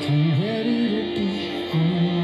I'm ready to be home.